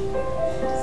フフフ。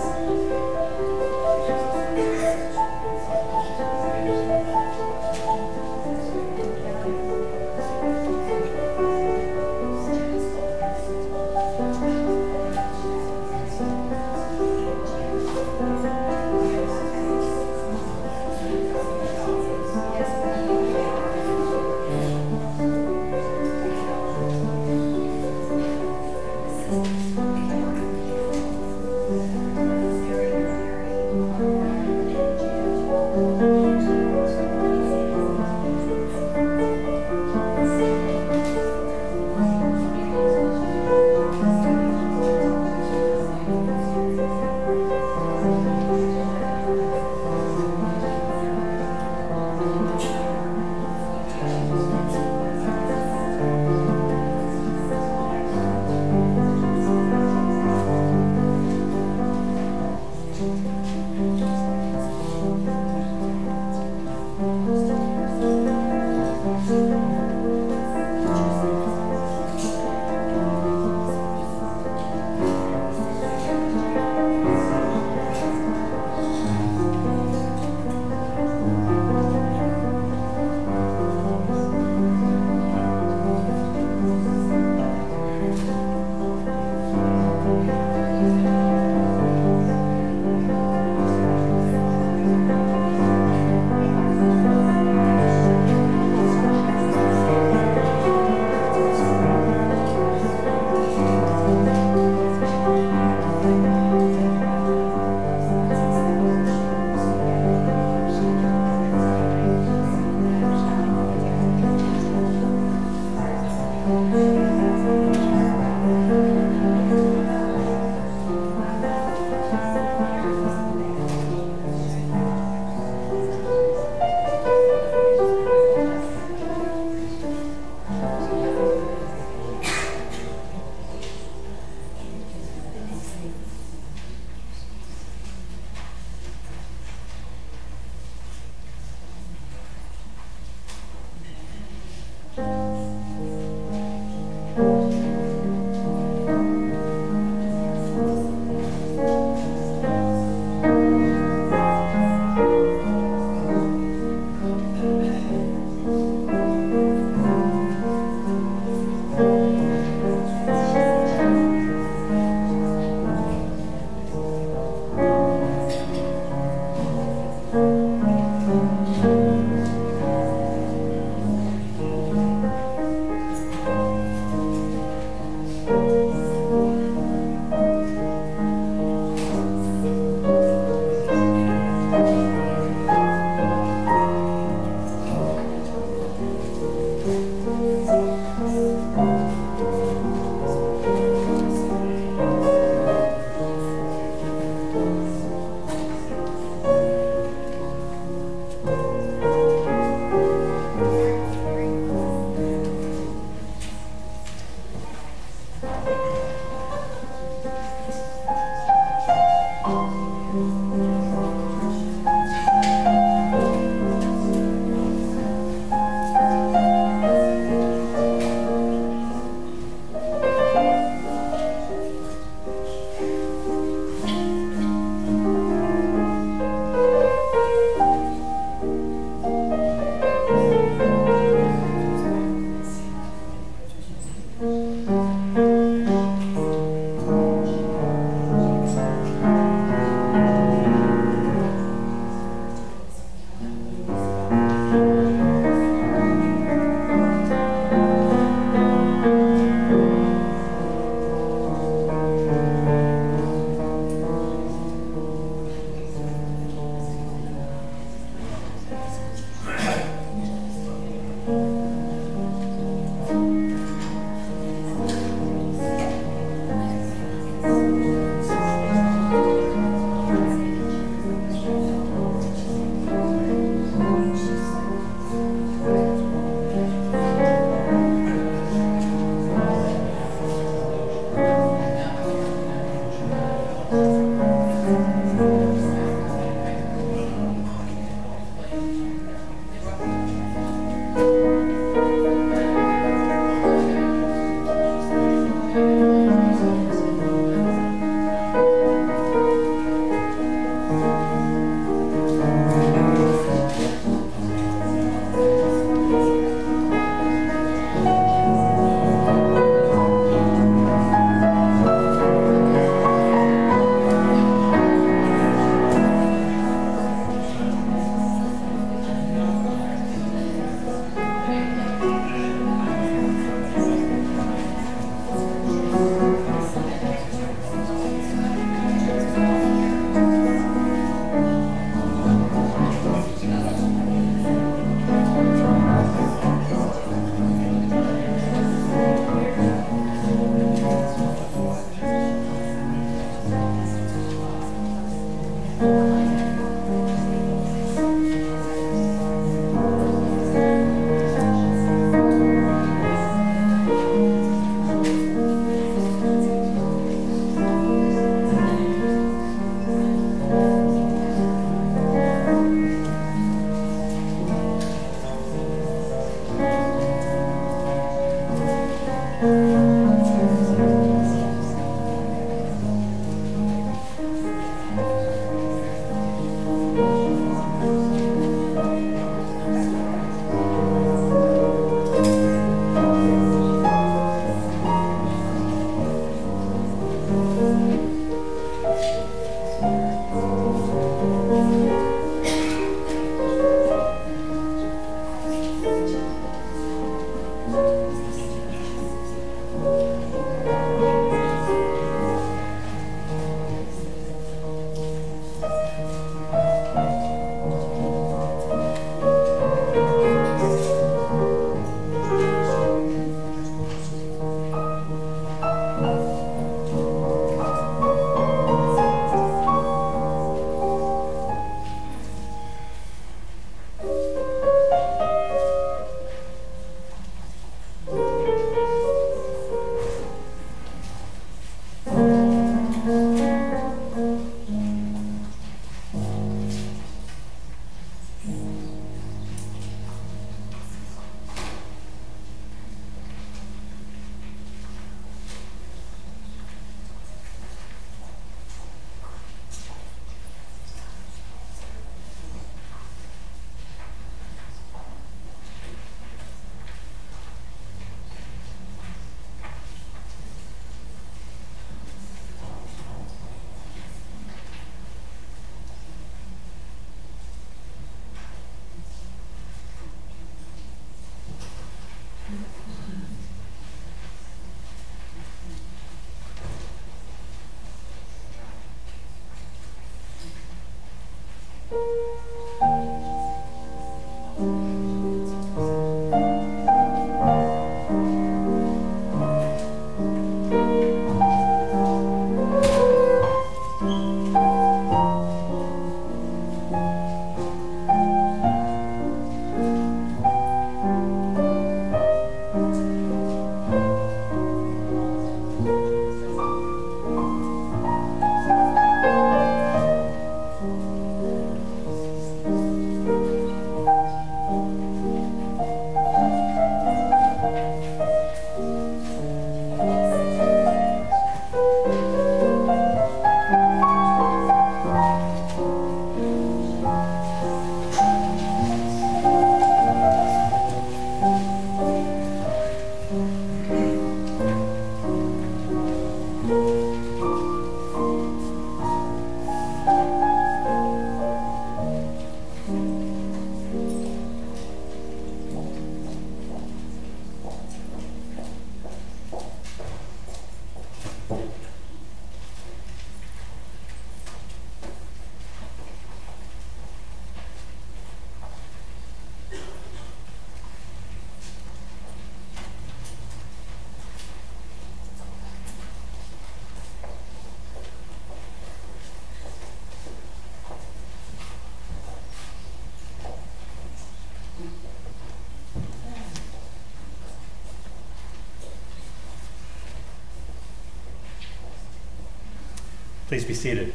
Please be seated.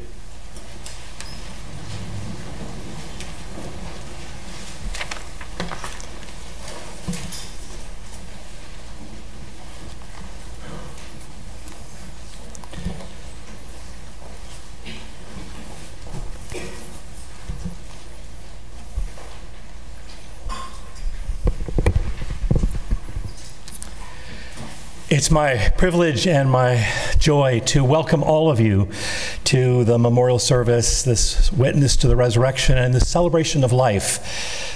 It's my privilege and my joy to welcome all of you to the memorial service, this witness to the resurrection, and this celebration of life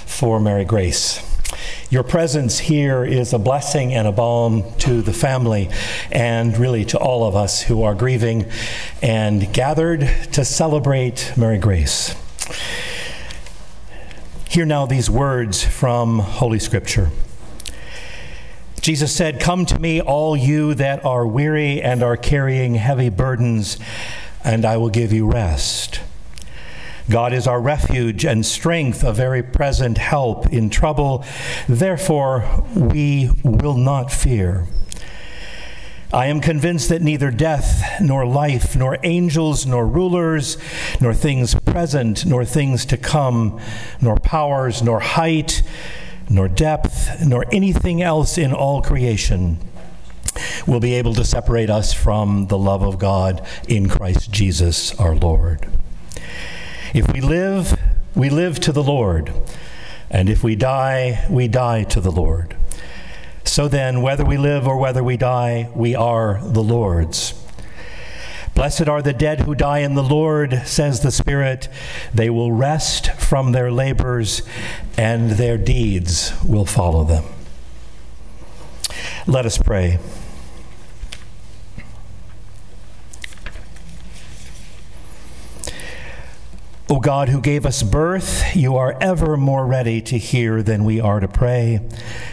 for Mary Grace. Your presence here is a blessing and a balm to the family and really to all of us who are grieving and gathered to celebrate Mary Grace. Hear now these words from Holy Scripture. Jesus said, Come to me, all you that are weary and are carrying heavy burdens, and I will give you rest. God is our refuge and strength, a very present help in trouble. Therefore, we will not fear. I am convinced that neither death, nor life, nor angels, nor rulers, nor things present, nor things to come, nor powers, nor height, nor depth, nor anything else in all creation will be able to separate us from the love of God in Christ Jesus our Lord. If we live, we live to the Lord, and if we die, we die to the Lord. So then, whether we live or whether we die, we are the Lord's. Blessed are the dead who die in the Lord, says the Spirit. They will rest from their labors, and their deeds will follow them. Let us pray. O God, who gave us birth, you are ever more ready to hear than we are to pray.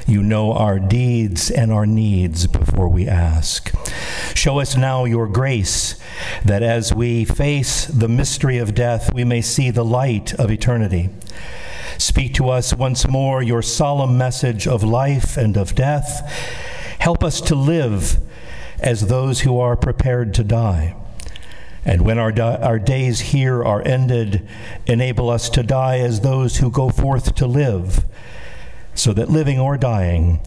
You know our deeds and our needs before we ask. Show us now your grace, that as we face the mystery of death, we may see the light of eternity. Speak to us once more your solemn message of life and of death. Help us to live as those who are prepared to die. And when our, our days here are ended, enable us to die as those who go forth to live, so that living or dying,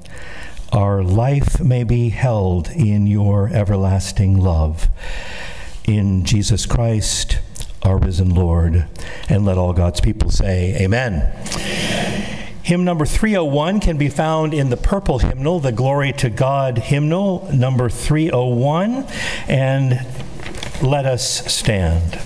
our life may be held in your everlasting love. In Jesus Christ, our risen Lord. And let all God's people say, Amen. Amen. Hymn number 301 can be found in the purple hymnal, the Glory to God hymnal, number 301. And let us stand.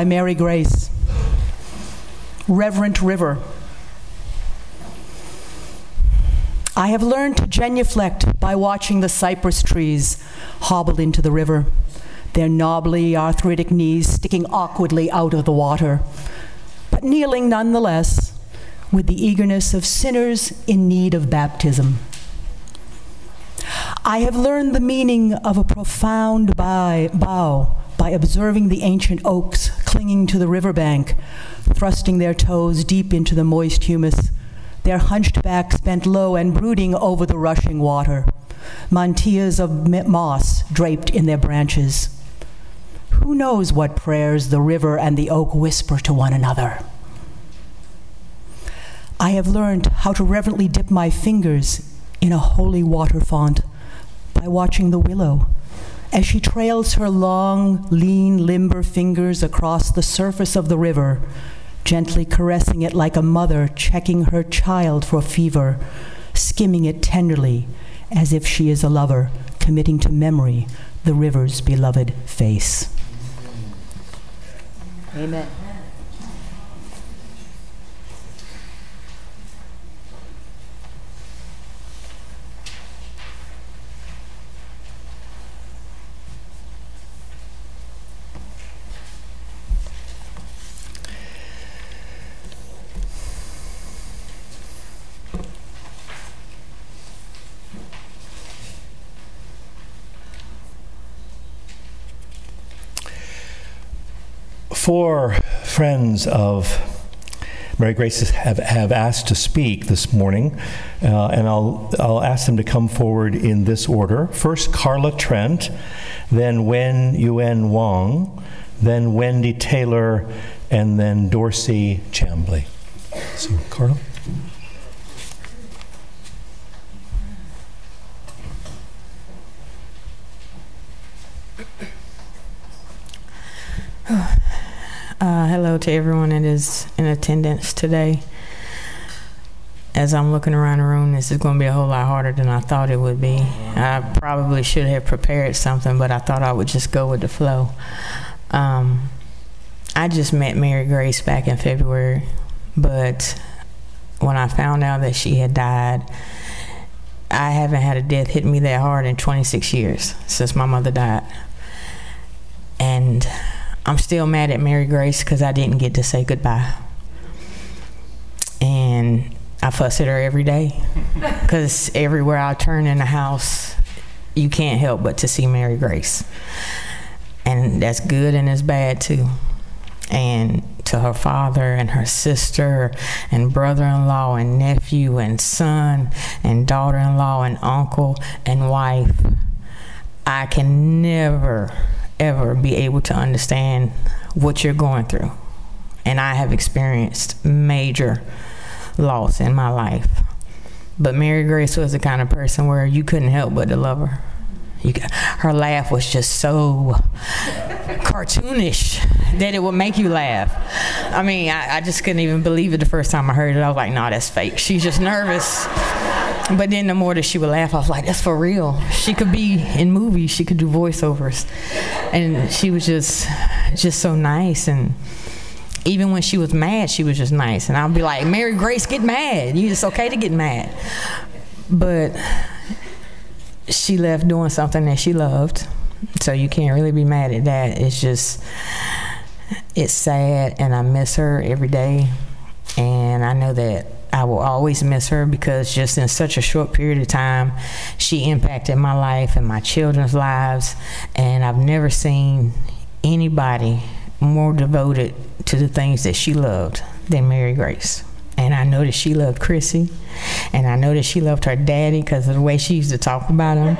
By Mary Grace Reverent River. I have learned to genuflect by watching the cypress trees hobble into the river, their knobbly, arthritic knees sticking awkwardly out of the water, but kneeling nonetheless with the eagerness of sinners in need of baptism. I have learned the meaning of a profound bow by observing the ancient oaks clinging to the riverbank, thrusting their toes deep into the moist humus, their hunched backs bent low and brooding over the rushing water, mantillas of moss draped in their branches. Who knows what prayers the river and the oak whisper to one another? I have learned how to reverently dip my fingers in a holy water font by watching the willow as she trails her long, lean, limber fingers across the surface of the river, gently caressing it like a mother checking her child for fever, skimming it tenderly as if she is a lover, committing to memory the river's beloved face. Amen. Four friends of Mary Grace have, have asked to speak this morning, uh, and I'll, I'll ask them to come forward in this order. First, Carla Trent, then Wen Yuen Wong, then Wendy Taylor, and then Dorsey Chambly. So, Carla. To everyone that is in attendance today. As I'm looking around the room, this is going to be a whole lot harder than I thought it would be. I probably should have prepared something, but I thought I would just go with the flow. Um, I just met Mary Grace back in February, but when I found out that she had died, I haven't had a death hit me that hard in 26 years since my mother died. And I'm still mad at Mary Grace because I didn't get to say goodbye. And I fuss at her every day because everywhere I turn in the house, you can't help but to see Mary Grace. And that's good and it's bad too. And to her father and her sister and brother in law and nephew and son and daughter in law and uncle and wife, I can never ever be able to understand what you're going through. And I have experienced major loss in my life. But Mary Grace was the kind of person where you couldn't help but to love her. You, her laugh was just so cartoonish that it would make you laugh. I mean, I, I just couldn't even believe it the first time I heard it. I was like, no, that's fake. She's just nervous. But then the more that she would laugh, I was like, that's for real. She could be in movies, she could do voiceovers. And she was just just so nice and even when she was mad, she was just nice. And I'd be like, Mary Grace, get mad. You it's okay to get mad. But she left doing something that she loved. So you can't really be mad at that. It's just it's sad and I miss her every day. And I know that I will always miss her because just in such a short period of time, she impacted my life and my children's lives. And I've never seen anybody more devoted to the things that she loved than Mary Grace. And I know that she loved Chrissy. And I know that she loved her daddy because of the way she used to talk about him.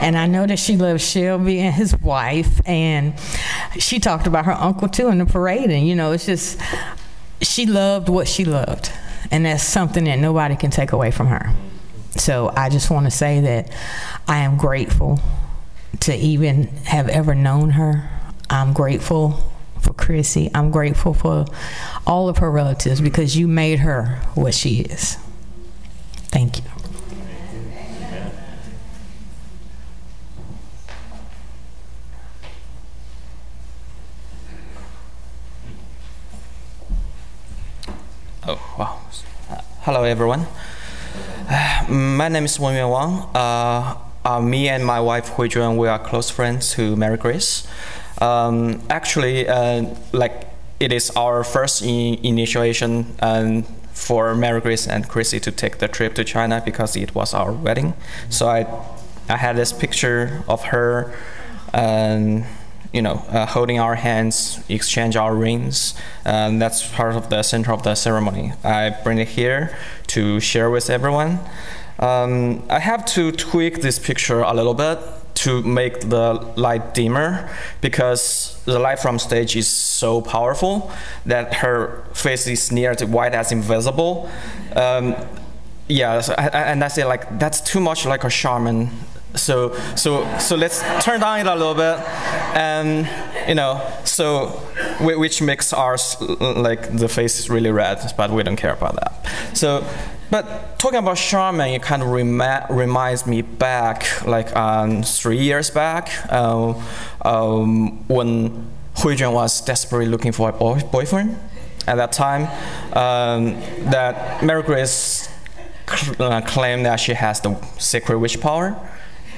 And I know that she loved Shelby and his wife. And she talked about her uncle too in the parade. And, you know, it's just, she loved what she loved. And that's something that nobody can take away from her. So I just want to say that I am grateful to even have ever known her. I'm grateful for Chrissy. I'm grateful for all of her relatives because you made her what she is. Thank you. Hello, everyone. My name is Wen Wang. Uh, uh, me and my wife Hui Juan, we are close friends to Mary Grace. Um, actually, uh, like it is our first in initiation um, for Mary Grace and Chrissy to take the trip to China because it was our wedding. So I, I had this picture of her. And, you know, uh, holding our hands, exchange our rings. And that's part of the center of the ceremony. I bring it here to share with everyone. Um, I have to tweak this picture a little bit to make the light dimmer because the light from stage is so powerful that her face is near to white as invisible. Um, yeah, so I, and I say like that's too much like a shaman so so so let's turn down it a little bit, and you know so which makes ours like the face is really red, but we don't care about that. So. But talking about shaman, it kind of remi reminds me back, like um, three years back, uh, um, when Huijuan was desperately looking for a boy boyfriend. At that time, um, that Mary Grace cl uh, claimed that she has the secret witch power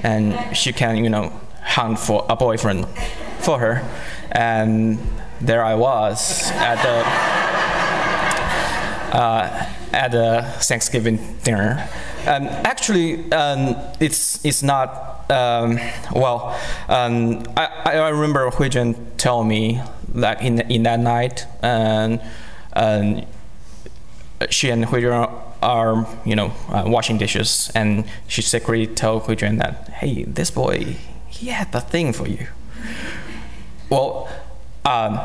and she can, you know, hunt for a boyfriend for her. And there I was at the uh, at the Thanksgiving dinner. And actually, um, it's it's not um, well. Um, I, I remember Hui Juan tell me that in in that night, and, she and Hui Juan are, you know, uh, washing dishes, and she secretly told Hui Juan that, hey, this boy, he had the thing for you. Well, um,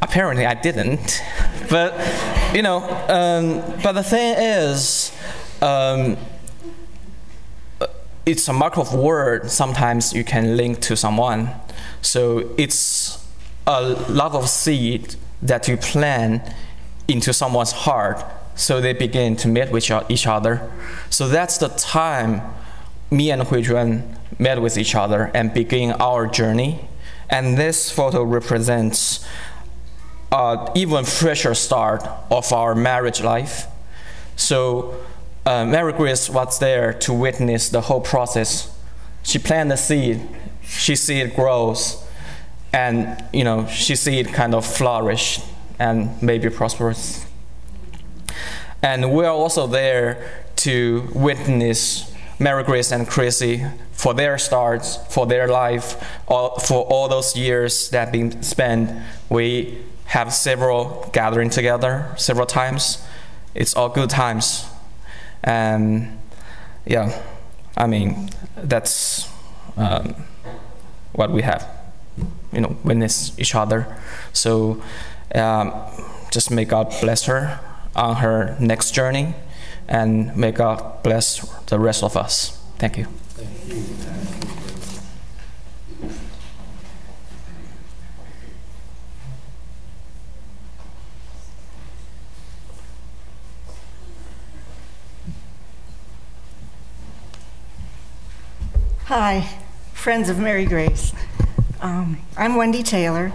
apparently I didn't, but you know, um, but the thing is, um, it's a mark of word. Sometimes you can link to someone, so it's a love of seed that you plant into someone's heart so they begin to meet with each other. So that's the time me and Hui Juan met with each other and begin our journey. And this photo represents an even fresher start of our marriage life. So uh, Mary Grace was there to witness the whole process. She planted the seed, she see it grows, and you know she see it kind of flourish and maybe prosperous. And we are also there to witness Mary Grace and Chrissy for their starts, for their life, all, for all those years that have been spent. We have several gathering together several times. It's all good times. And yeah, I mean, that's um, what we have, you know, witness each other. So um, just may God bless her on her next journey, and may God bless the rest of us. Thank you. Hi, friends of Mary Grace. Um, I'm Wendy Taylor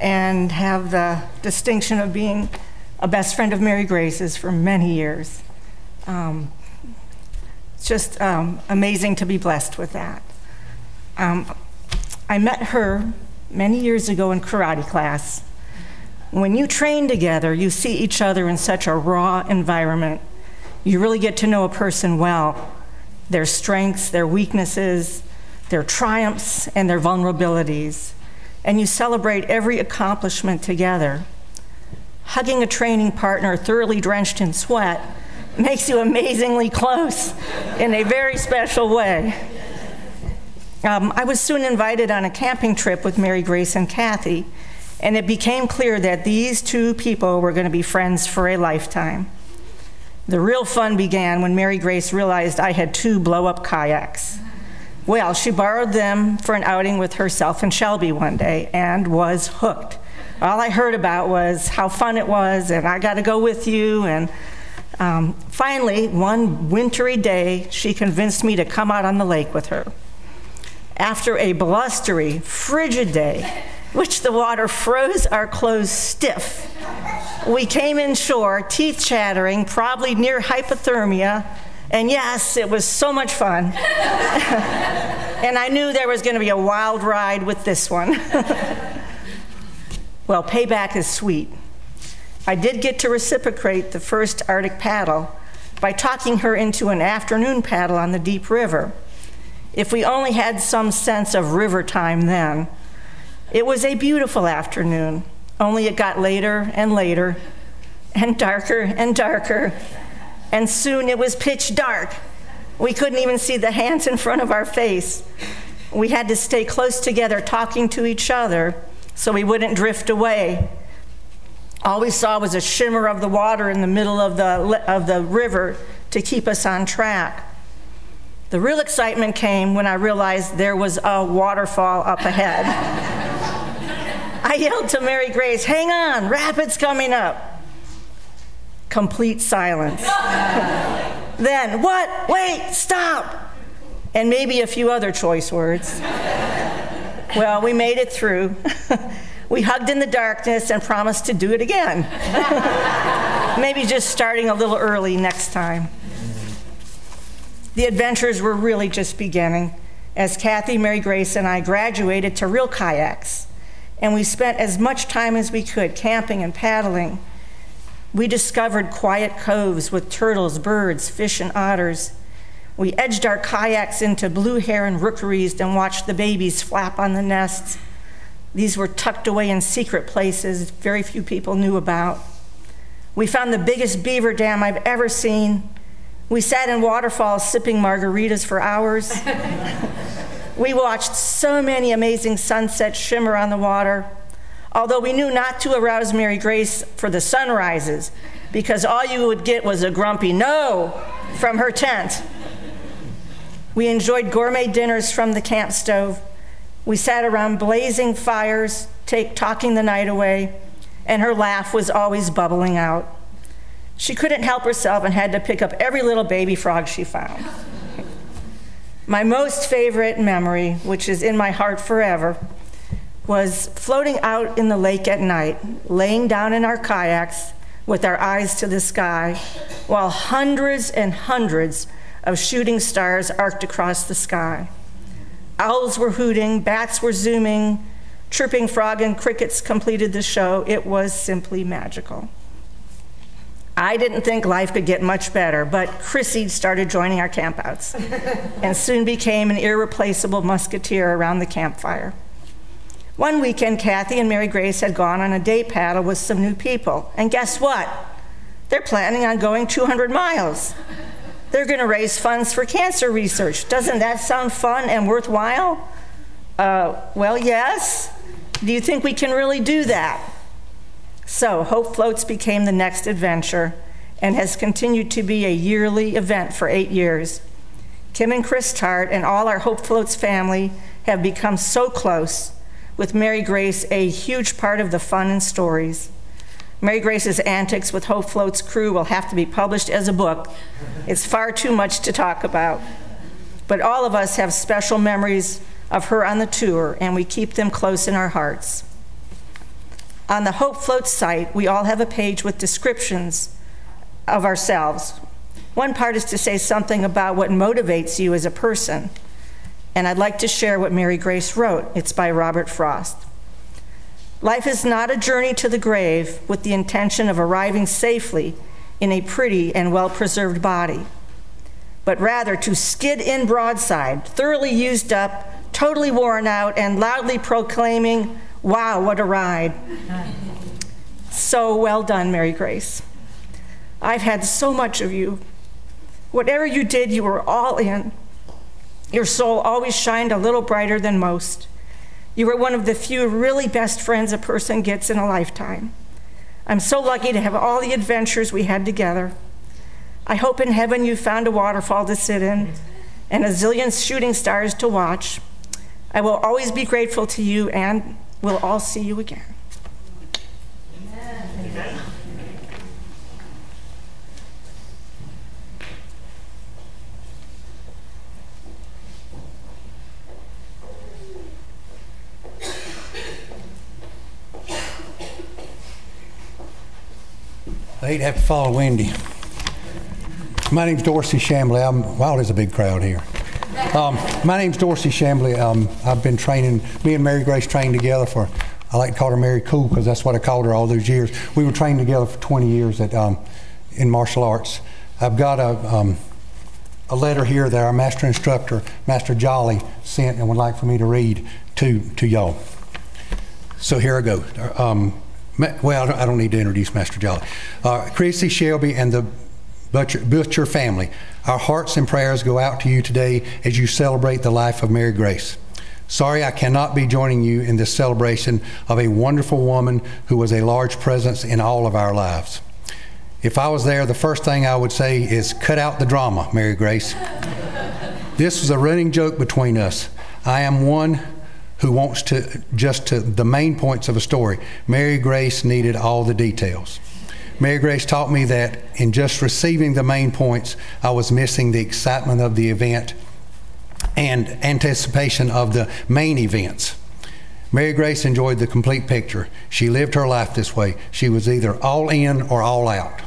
and have the distinction of being a best friend of Mary Grace's for many years. Um, it's just um, amazing to be blessed with that. Um, I met her many years ago in karate class. When you train together, you see each other in such a raw environment. You really get to know a person well their strengths, their weaknesses, their triumphs, and their vulnerabilities. And you celebrate every accomplishment together hugging a training partner thoroughly drenched in sweat makes you amazingly close in a very special way. Um, I was soon invited on a camping trip with Mary Grace and Kathy, and it became clear that these two people were going to be friends for a lifetime. The real fun began when Mary Grace realized I had two blow up kayaks. Well, she borrowed them for an outing with herself and Shelby one day and was hooked all I heard about was how fun it was, and I got to go with you. And um, finally, one wintry day, she convinced me to come out on the lake with her. After a blustery, frigid day, which the water froze our clothes stiff, we came inshore, teeth chattering, probably near hypothermia. And yes, it was so much fun. and I knew there was going to be a wild ride with this one. well, payback is sweet. I did get to reciprocate the first Arctic paddle by talking her into an afternoon paddle on the deep river. If we only had some sense of river time then. It was a beautiful afternoon, only it got later and later, and darker and darker, and soon it was pitch dark. We couldn't even see the hands in front of our face. We had to stay close together, talking to each other, so we wouldn't drift away. All we saw was a shimmer of the water in the middle of the, of the river to keep us on track. The real excitement came when I realized there was a waterfall up ahead. I yelled to Mary Grace, Hang on, rapids coming up. Complete silence. then, what? Wait, stop! And maybe a few other choice words. Well, we made it through. we hugged in the darkness and promised to do it again. maybe just starting a little early next time. The adventures were really just beginning as Kathy, Mary Grace, and I graduated to real kayaks, and we spent as much time as we could camping and paddling. We discovered quiet coves with turtles, birds, fish, and otters. We edged our kayaks into blue heron rookeries and watched the babies flap on the nests. These were tucked away in secret places very few people knew about. We found the biggest beaver dam I've ever seen we sat in waterfalls sipping margaritas for hours. we watched so many amazing sunsets shimmer on the water, although we knew not to arouse Mary Grace for the sunrises, because all you would get was a grumpy no from her tent. We enjoyed gourmet dinners from the camp stove. We sat around blazing fires, take, talking the night away, and her laugh was always bubbling out. She couldn't help herself and had to pick up every little baby frog she found. my most favorite memory, which is in my heart forever, was floating out in the lake at night, laying down in our kayaks with our eyes to the sky, while hundreds and hundreds of shooting stars arced across the sky. Owls were hooting, bats were zooming, chirping frog and crickets completed the show. It was simply magical. I didn't think life could get much better, but Chrissy started joining our campouts and soon became an irreplaceable musketeer around the campfire. One weekend, Kathy and Mary Grace had gone on a day paddle with some new people. And guess what? They're planning on going 200 miles. They're going to raise funds for cancer research. Doesn't that sound fun and worthwhile? Uh, well, yes. Do you think we can really do that? So, Hope Floats became the next adventure and has continued to be a yearly event for eight years. Kim and Chris Tart and all our Hope Floats family have become so close, with Mary Grace a huge part of the fun and stories. Mary Grace's antics with Hope Floats crew will have to be published as a book. It's far too much to talk about. But all of us have special memories of her on the tour, and we keep them close in our hearts. On the Hope Float site, we all have a page with descriptions of ourselves. One part is to say something about what motivates you as a person. And I'd like to share what Mary Grace wrote. It's by Robert Frost. Life is not a journey to the grave with the intention of arriving safely in a pretty and well preserved body, but rather to skid in broadside, thoroughly used up, totally worn out, and loudly proclaiming, Wow, what a ride. So well done, Mary Grace. I've had so much of you. Whatever you did, you were all in. Your soul always shined a little brighter than most. You were one of the few really best friends a person gets in a lifetime. I'm so lucky to have all the adventures we had together. I hope in heaven you found a waterfall to sit in and a zillion shooting stars to watch. I will always be grateful to you and We'll all see you again. To have to follow Wendy. My name's Dorsey Shambly. I'm, wow, there's a big crowd here. Um, my name's Dorsey Shambly. Um, I've been training, me and Mary Grace trained together for, I like to call her Mary Cool because that's what I called her all those years. We were trained together for 20 years at, um, in martial arts. I've got a, um, a letter here that our master instructor, Master Jolly, sent and would like for me to read to, to y'all. So here I go. Um, well, I don't need to introduce Master Jolly. Uh, Chrissy Shelby and the Butscher, Butscher family, our hearts and prayers go out to you today as you celebrate the life of Mary Grace. Sorry I cannot be joining you in this celebration of a wonderful woman who was a large presence in all of our lives. If I was there, the first thing I would say is cut out the drama, Mary Grace. this was a running joke between us. I am one who wants to just to the main points of a story. Mary Grace needed all the details. Mary Grace taught me that in just receiving the main points, I was missing the excitement of the event and anticipation of the main events. Mary Grace enjoyed the complete picture. She lived her life this way. She was either all in or all out.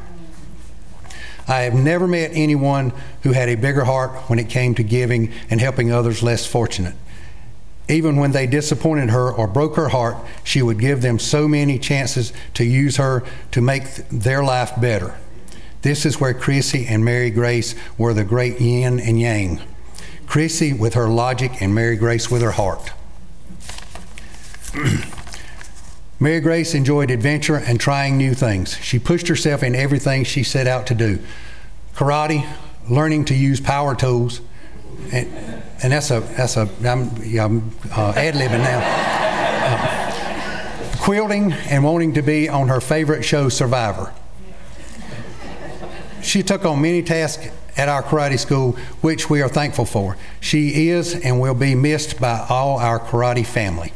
I have never met anyone who had a bigger heart when it came to giving and helping others less fortunate. Even when they disappointed her or broke her heart, she would give them so many chances to use her to make their life better. This is where Chrissy and Mary Grace were the great yin and yang. Chrissy with her logic and Mary Grace with her heart. Mary Grace enjoyed adventure and trying new things. She pushed herself in everything she set out to do karate, learning to use power tools, and, and that's a that's a I'm, yeah, I'm uh, ad libbing now. Uh, quilting and wanting to be on her favorite show, Survivor. She took on many tasks at our karate school, which we are thankful for. She is and will be missed by all our karate family.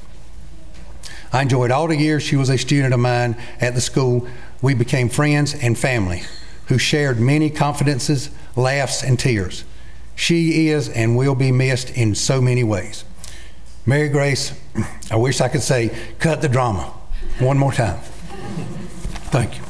I enjoyed all the years she was a student of mine at the school. We became friends and family who shared many confidences, laughs, and tears. She is and will be missed in so many ways. Mary Grace, I wish I could say, cut the drama one more time. Thank you.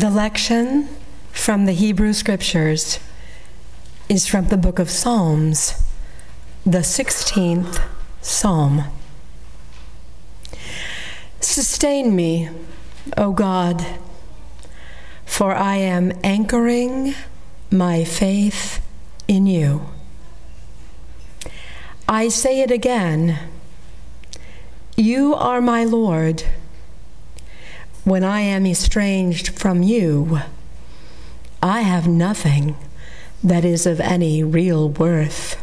The lection from the Hebrew Scriptures is from the book of Psalms, the 16th Psalm. Sustain me, O God, for I am anchoring my faith in you. I say it again You are my Lord when I am estranged from you, I have nothing that is of any real worth.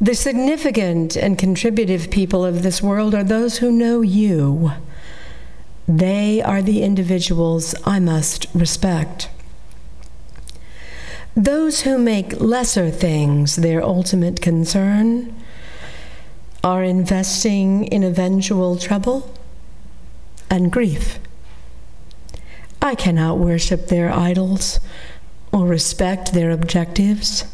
The significant and contributive people of this world are those who know you. They are the individuals I must respect. Those who make lesser things their ultimate concern are investing in eventual trouble and grief. I cannot worship their idols or respect their objectives.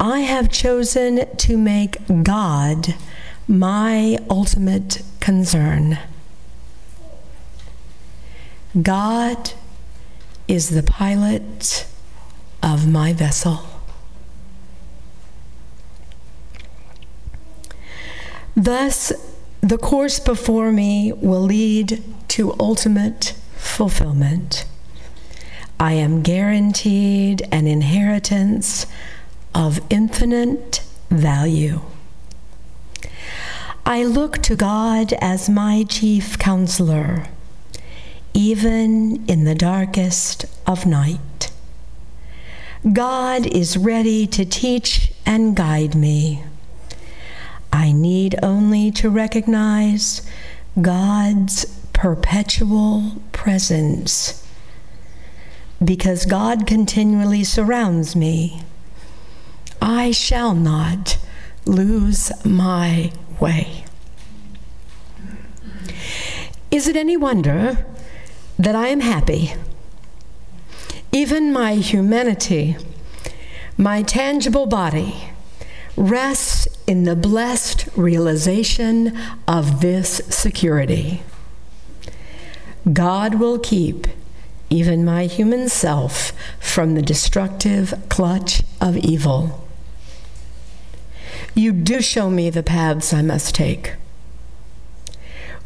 I have chosen to make God my ultimate concern. God is the pilot of my vessel. Thus, the course before me will lead to ultimate fulfillment. I am guaranteed an inheritance of infinite value. I look to God as my chief counselor, even in the darkest of night. God is ready to teach and guide me. I need only to recognize God's perpetual presence because God continually surrounds me. I shall not lose my way. Is it any wonder that I am happy? Even my humanity, my tangible body, rests in the blessed realization of this security. God will keep even my human self from the destructive clutch of evil. You do show me the paths I must take.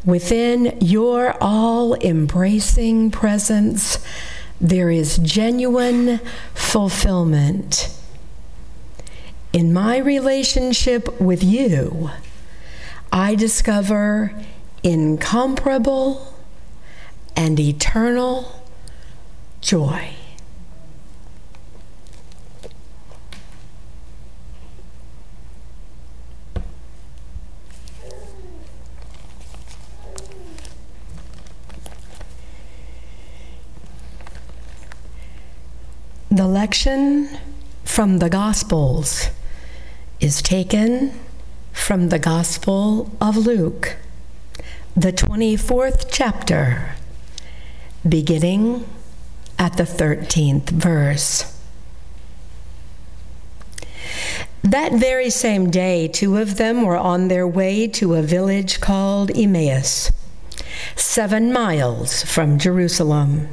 Within your all embracing presence, there is genuine fulfillment. In my relationship with you, I discover incomparable and eternal joy. The lection from the Gospels is taken from the Gospel of Luke, the 24th chapter, beginning at the 13th verse. That very same day, two of them were on their way to a village called Emmaus, seven miles from Jerusalem.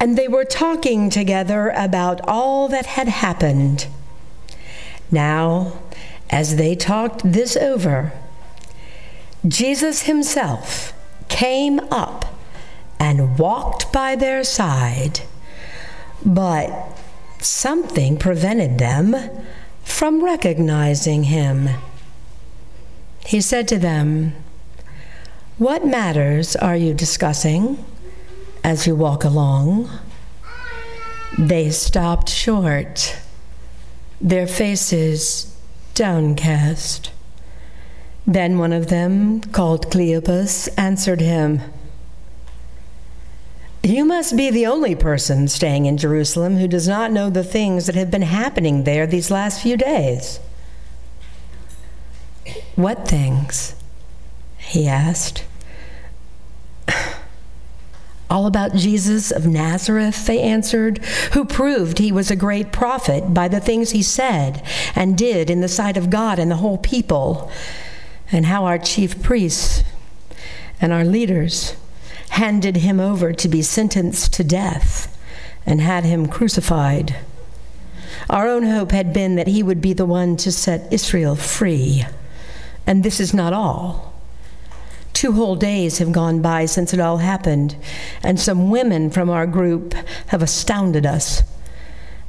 And they were talking together about all that had happened. Now, as they talked this over, Jesus himself came up and walked by their side, but something prevented them from recognizing him. He said to them, What matters are you discussing as you walk along? They stopped short, their faces downcast. Then one of them, called Cleopas, answered him, You must be the only person staying in Jerusalem who does not know the things that have been happening there these last few days. What things? he asked. All about Jesus of Nazareth, they answered, who proved he was a great prophet by the things he said and did in the sight of God and the whole people, and how our chief priests and our leaders handed him over to be sentenced to death and had him crucified. Our own hope had been that he would be the one to set Israel free. And this is not all. Two whole days have gone by since it all happened, and some women from our group have astounded us.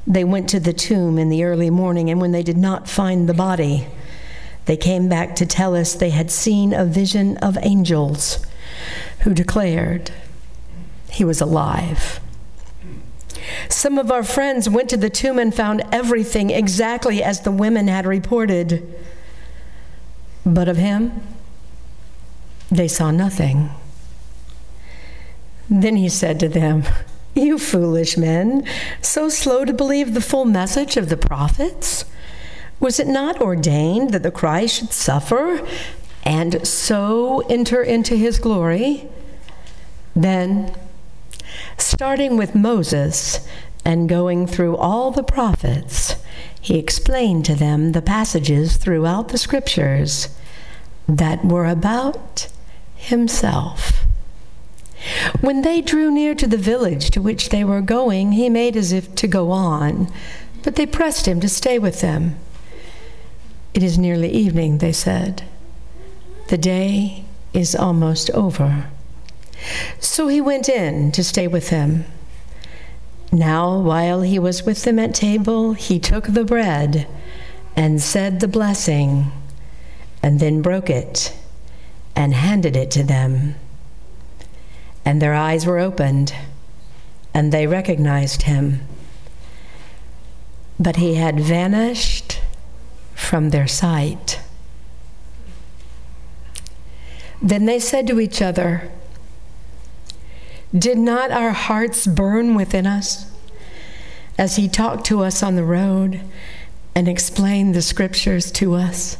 They went to the tomb in the early morning, and when they did not find the body, they came back to tell us they had seen a vision of angels who declared he was alive. Some of our friends went to the tomb and found everything exactly as the women had reported. But of him, they saw nothing. Then he said to them, You foolish men, so slow to believe the full message of the prophets? Was it not ordained that the Christ should suffer and so enter into his glory? Then, starting with Moses and going through all the prophets, he explained to them the passages throughout the scriptures that were about himself. When they drew near to the village to which they were going, he made as if to go on, but they pressed him to stay with them. It is nearly evening, they said. The day is almost over. So he went in to stay with them. Now, while he was with them at table, he took the bread and said the blessing, and then broke it and handed it to them. And their eyes were opened, and they recognized him. But he had vanished from their sight. Then they said to each other, Did not our hearts burn within us as he talked to us on the road and explained the scriptures to us.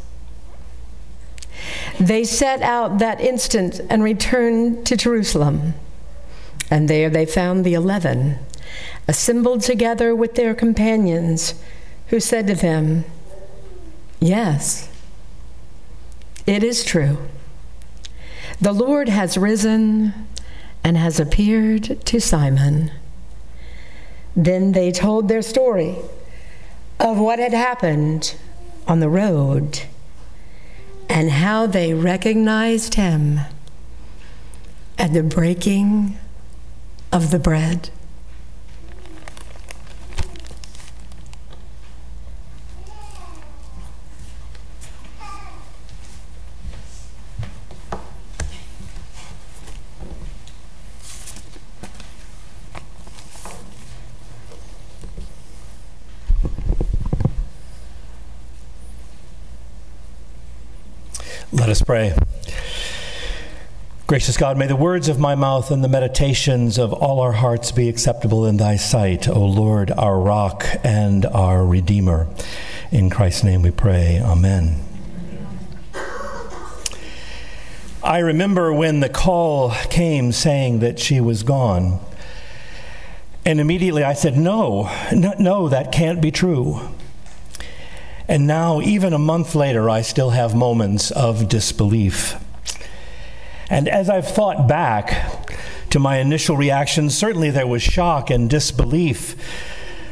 They set out that instant and returned to Jerusalem. And there they found the eleven, assembled together with their companions, who said to them, Yes, it is true. The Lord has risen and has appeared to Simon. Then they told their story of what had happened on the road and how they recognized him at the breaking of the bread. Let us pray. Gracious God, may the words of my mouth and the meditations of all our hearts be acceptable in thy sight, O Lord, our rock and our Redeemer. In Christ's name we pray. Amen. I remember when the call came saying that she was gone. And immediately I said, No, no, no that can't be true. And now, even a month later, I still have moments of disbelief. And as I've thought back to my initial reactions, certainly there was shock and disbelief,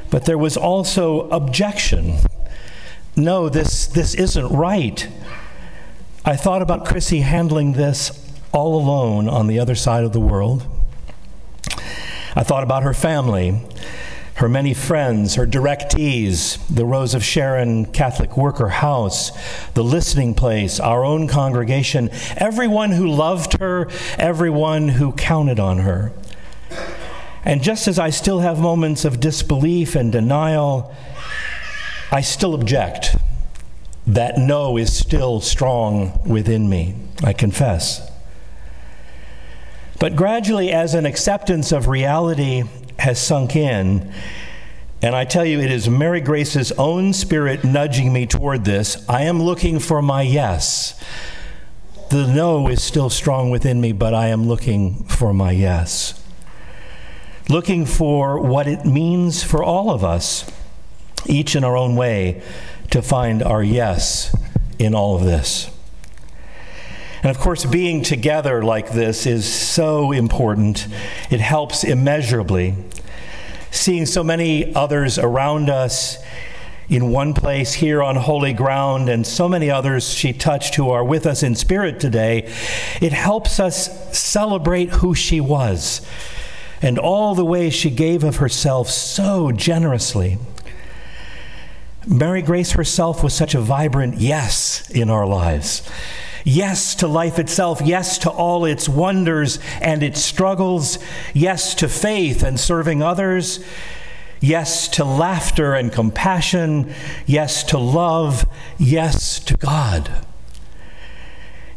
but there was also objection. No, this, this isn't right. I thought about Chrissy handling this all alone on the other side of the world. I thought about her family her many friends, her directees, the Rose of Sharon Catholic Worker House, the listening place, our own congregation, everyone who loved her, everyone who counted on her. And just as I still have moments of disbelief and denial, I still object. That no is still strong within me, I confess. But gradually, as an acceptance of reality has sunk in. And I tell you, it is Mary Grace's own spirit nudging me toward this. I am looking for my yes. The no is still strong within me, but I am looking for my yes. Looking for what it means for all of us, each in our own way, to find our yes in all of this. And of course, being together like this is so important. It helps immeasurably. Seeing so many others around us in one place here on holy ground, and so many others she touched who are with us in spirit today, it helps us celebrate who she was and all the ways she gave of herself so generously. Mary Grace herself was such a vibrant yes in our lives yes to life itself, yes to all its wonders and its struggles, yes to faith and serving others, yes to laughter and compassion, yes to love, yes to God.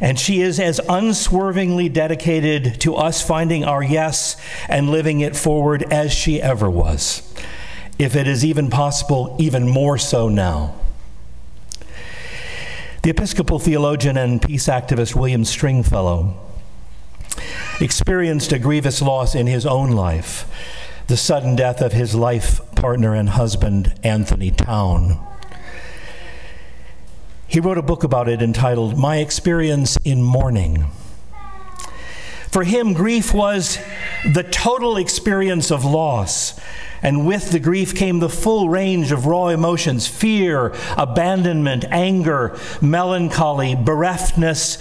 And she is as unswervingly dedicated to us finding our yes and living it forward as she ever was. If it is even possible, even more so now. The Episcopal theologian and peace activist William Stringfellow experienced a grievous loss in his own life the sudden death of his life partner and husband, Anthony Towne. He wrote a book about it entitled My Experience in Mourning. For him, grief was the total experience of loss and with the grief came the full range of raw emotions fear, abandonment, anger, melancholy, bereftness,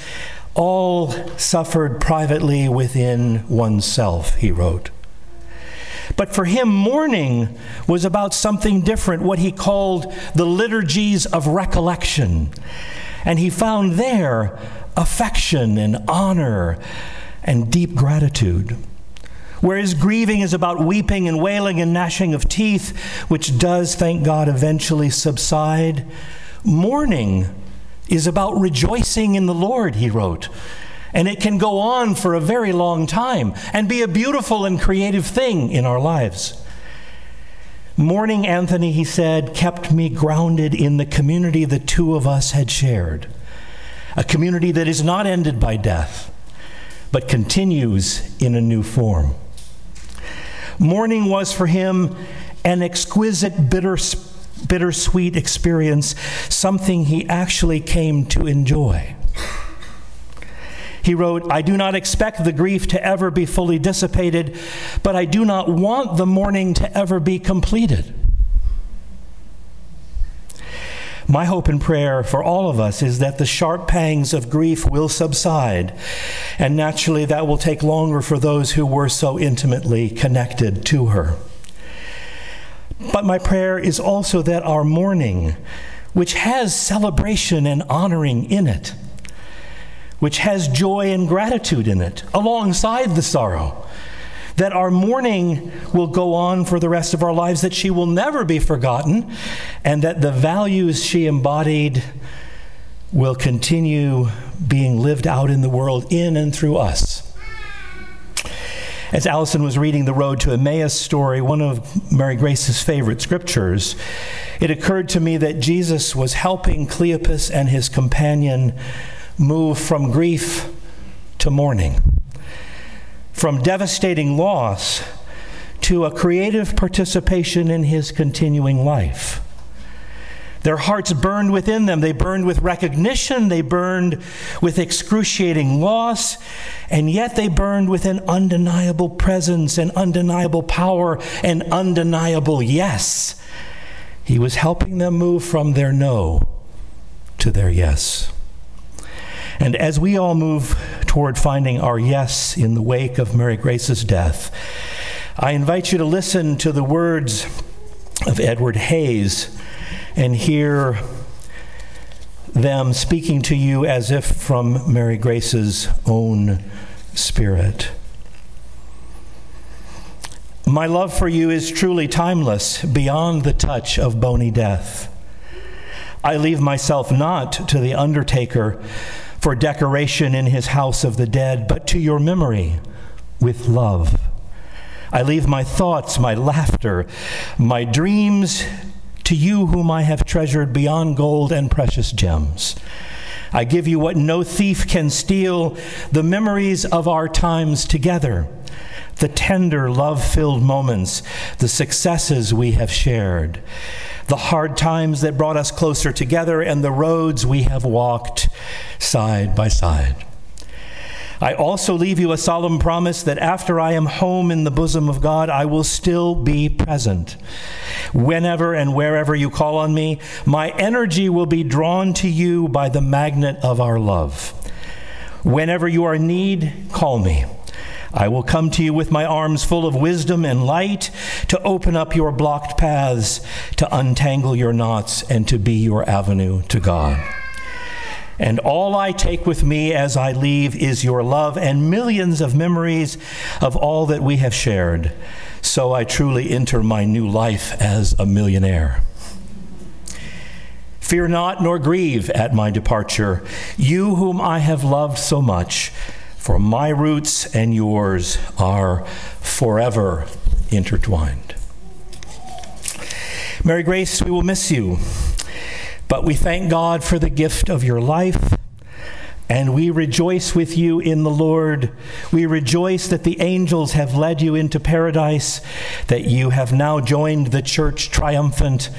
all suffered privately within oneself, he wrote. But for him, mourning was about something different, what he called the liturgies of recollection. And he found there affection and honor and deep gratitude. Whereas grieving is about weeping and wailing and gnashing of teeth, which does, thank God, eventually subside, mourning is about rejoicing in the Lord, he wrote. And it can go on for a very long time and be a beautiful and creative thing in our lives. Mourning Anthony, he said, kept me grounded in the community the two of us had shared. A community that is not ended by death, but continues in a new form. Mourning was for him an exquisite, bitter, bittersweet experience, something he actually came to enjoy. He wrote, I do not expect the grief to ever be fully dissipated, but I do not want the mourning to ever be completed. My hope and prayer for all of us is that the sharp pangs of grief will subside, and naturally that will take longer for those who were so intimately connected to her. But my prayer is also that our mourning, which has celebration and honoring in it, which has joy and gratitude in it, alongside the sorrow. That our mourning will go on for the rest of our lives, that she will never be forgotten, and that the values she embodied will continue being lived out in the world in and through us. As Allison was reading the Road to Emmaus story, one of Mary Grace's favorite scriptures, it occurred to me that Jesus was helping Cleopas and his companion move from grief to mourning, from devastating loss to a creative participation in his continuing life. Their hearts burned within them. They burned with recognition. They burned with excruciating loss. And yet they burned with an undeniable presence, an undeniable power, an undeniable yes. He was helping them move from their no to their yes. And as we all move toward finding our yes in the wake of Mary Grace's death, I invite you to listen to the words of Edward Hays and hear them speaking to you as if from Mary Grace's own spirit. My love for you is truly timeless, beyond the touch of bony death. I leave myself not to the undertaker for decoration in his house of the dead, but to your memory with love. I leave my thoughts, my laughter, my dreams to you, whom I have treasured beyond gold and precious gems. I give you what no thief can steal the memories of our times together, the tender, love filled moments, the successes we have shared the hard times that brought us closer together, and the roads we have walked side by side. I also leave you a solemn promise that after I am home in the bosom of God, I will still be present. Whenever and wherever you call on me, my energy will be drawn to you by the magnet of our love. Whenever you are in need, call me. I will come to you with my arms full of wisdom and light to open up your blocked paths, to untangle your knots, and to be your avenue to God. And all I take with me as I leave is your love and millions of memories of all that we have shared. So I truly enter my new life as a millionaire. Fear not nor grieve at my departure, you whom I have loved so much for my roots and yours are forever intertwined. Mary Grace, we will miss you, but we thank God for the gift of your life. And we rejoice with you in the Lord. We rejoice that the angels have led you into paradise, that you have now joined the church triumphant.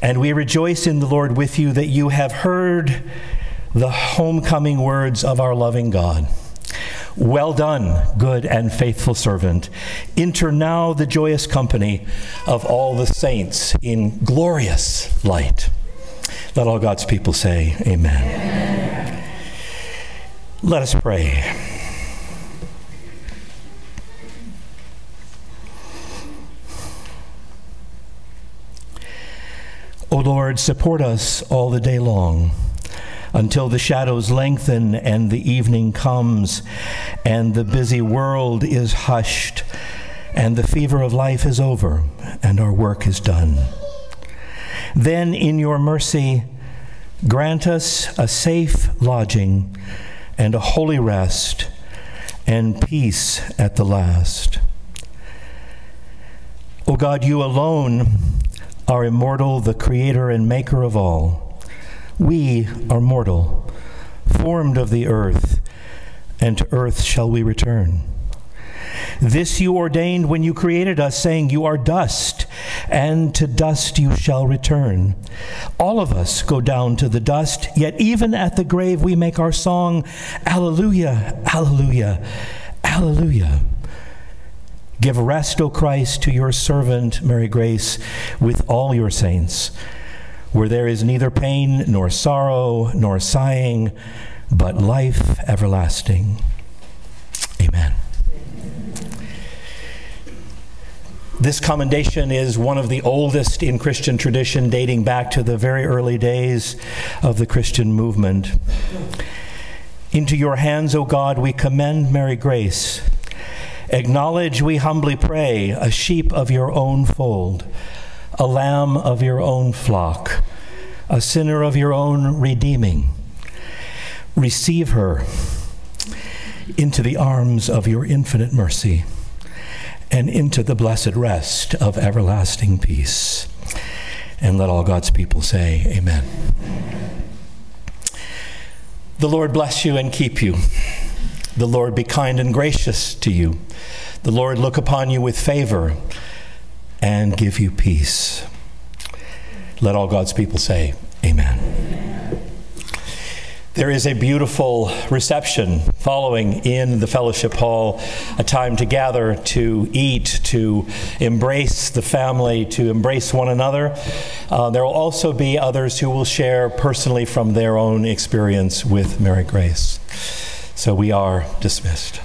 And we rejoice in the Lord with you that you have heard the homecoming words of our loving God. Well done, good and faithful servant. Enter now the joyous company of all the saints in glorious light. Let all God's people say, Amen. Amen. Let us pray. O Lord, support us all the day long until the shadows lengthen and the evening comes and the busy world is hushed and the fever of life is over and our work is done. Then, in your mercy, grant us a safe lodging and a holy rest and peace at the last. O God, you alone are immortal, the creator and maker of all. We are mortal, formed of the earth, and to earth shall we return. This you ordained when you created us, saying, You are dust, and to dust you shall return. All of us go down to the dust, yet even at the grave we make our song, Alleluia, Alleluia, Alleluia. Give rest, O Christ, to your servant, Mary Grace, with all your saints, where there is neither pain, nor sorrow, nor sighing, but life everlasting. Amen. This commendation is one of the oldest in Christian tradition, dating back to the very early days of the Christian movement. Into your hands, O God, we commend Mary Grace. Acknowledge, we humbly pray, a sheep of your own fold, a lamb of your own flock, a sinner of your own redeeming. Receive her into the arms of your infinite mercy and into the blessed rest of everlasting peace. And let all God's people say, Amen. The Lord bless you and keep you. The Lord be kind and gracious to you. The Lord look upon you with favor and give you peace. Let all God's people say, Amen. There is a beautiful reception following in the fellowship hall, a time to gather, to eat, to embrace the family, to embrace one another. Uh, there will also be others who will share personally from their own experience with Mary Grace. So we are dismissed.